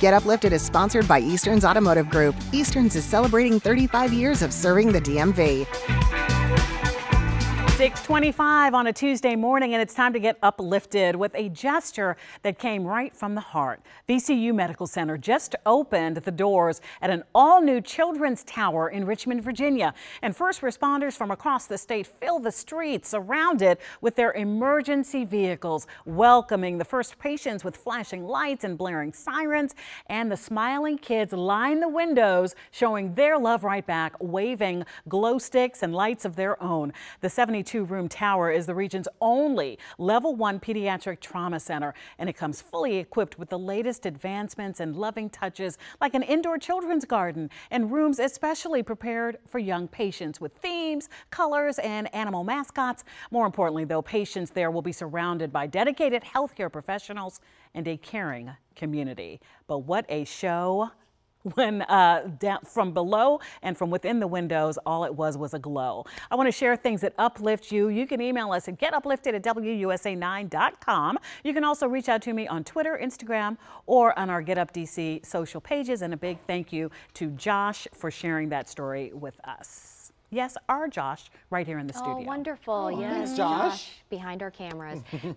Get Uplifted is sponsored by Easterns Automotive Group. Easterns is celebrating 35 years of serving the DMV. 625 on a Tuesday morning, and it's time to get uplifted with a gesture that came right from the heart. VCU Medical Center just opened the doors at an all-new children's tower in Richmond, Virginia. And first responders from across the state fill the streets around it with their emergency vehicles, welcoming the first patients with flashing lights and blaring sirens. And the smiling kids line the windows, showing their love right back, waving glow sticks and lights of their own. The 72 room tower is the region's only level one pediatric trauma center, and it comes fully equipped with the latest advancements and loving touches like an indoor children's garden and rooms especially prepared for young patients with themes, colors, and animal mascots. More importantly, though, patients there will be surrounded by dedicated healthcare professionals and a caring community. But what a show! When uh, down from below and from within the windows, all it was was a glow. I want to share things that uplift you. You can email us at getuplifted at WUSA9.com. You can also reach out to me on Twitter, Instagram, or on our Get Up DC social pages. And a big thank you to Josh for sharing that story with us. Yes, our Josh right here in the oh, studio. Wonderful. Oh, yes, Josh. Josh. Behind our cameras. Thank